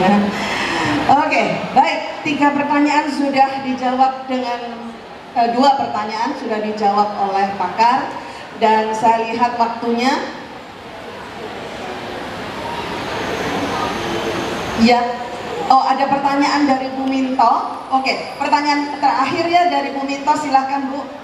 ya. Oke, baik. Tiga pertanyaan sudah dijawab dengan eh, dua pertanyaan sudah dijawab oleh pakar dan saya lihat waktunya. Ya, oh ada pertanyaan dari Bu Minto. Oke, pertanyaan terakhir ya dari Bu Minto, silahkan Bu.